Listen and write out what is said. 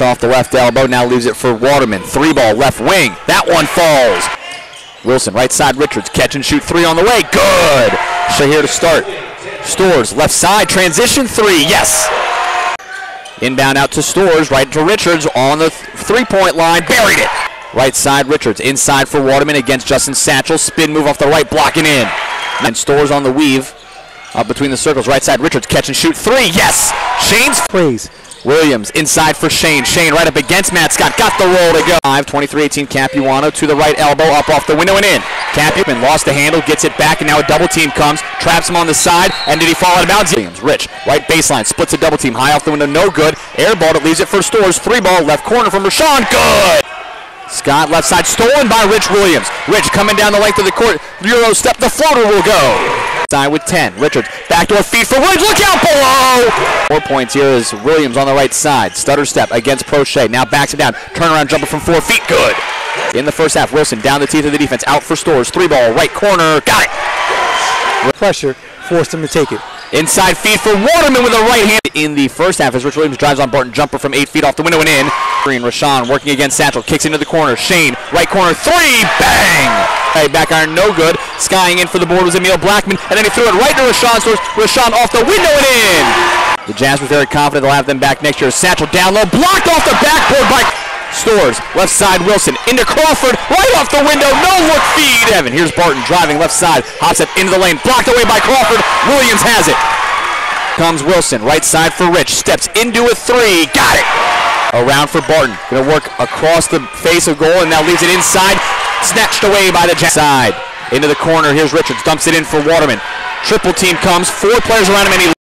Off the left elbow, now leaves it for Waterman. Three ball, left wing. That one falls. Wilson, right side, Richards. Catch and shoot three on the way. Good. Shahir to start. Stores, left side, transition three. Yes. Inbound out to Stores, right to Richards on the th- three point line. Buried it. Right side, Richards. Inside for Waterman against Justin Satchel. Spin move off the right, blocking in. And Stores on the weave. Up between the circles, right side, Richards. Catch and shoot three. Yes. Shane's Praise. Williams inside for Shane. Shane right up against Matt Scott. Got the roll to go. 5 23 18 Capuano to the right elbow, up off the window and in. Capuano lost the handle, gets it back, and now a double team comes. Traps him on the side, and did he fall out of bounds? Williams, Rich, right baseline, splits a double team. High off the window, no good. Air ball, it leaves it for Stores. Three ball, left corner from Rashawn. Good! Scott left side, stolen by Rich Williams. Rich coming down the length of the court. Euro step, the floater will go. Side with 10. Richards, backdoor feed for Williams. Look out below! Four points here is Williams on the right side. Stutter step against Prochet. Now backs it down. Turnaround jumper from four feet. Good. In the first half, Wilson down the teeth of the defense. Out for Stores. Three ball, right corner. Got it. Pressure forced him to take it. Inside feed for Waterman with a right hand in the first half as Rich Williams drives on Barton. Jumper from eight feet off the window and in. Green Rashawn working against Satchel. Kicks into the corner. Shane, right corner. Three. Bang! Hey, back iron, no good. Skying in for the board was Emile Blackman. And then he threw it right to Rashawn. Stores. Rashawn off the window and in. The Jasps were very confident they'll have them back next year. Satchel down low. Blocked off the backboard by Stores, left side Wilson, into Crawford, right off the window, no look feed. Evan, here's Barton driving left side, hops up into the lane, blocked away by Crawford. Williams has it. Comes Wilson, right side for Rich, steps into a three, got it. Around for Barton, gonna work across the face of goal and now leaves it inside, snatched away by the Jasps. Side, into the corner, here's Richards, dumps it in for Waterman. Triple team comes, four players around him and he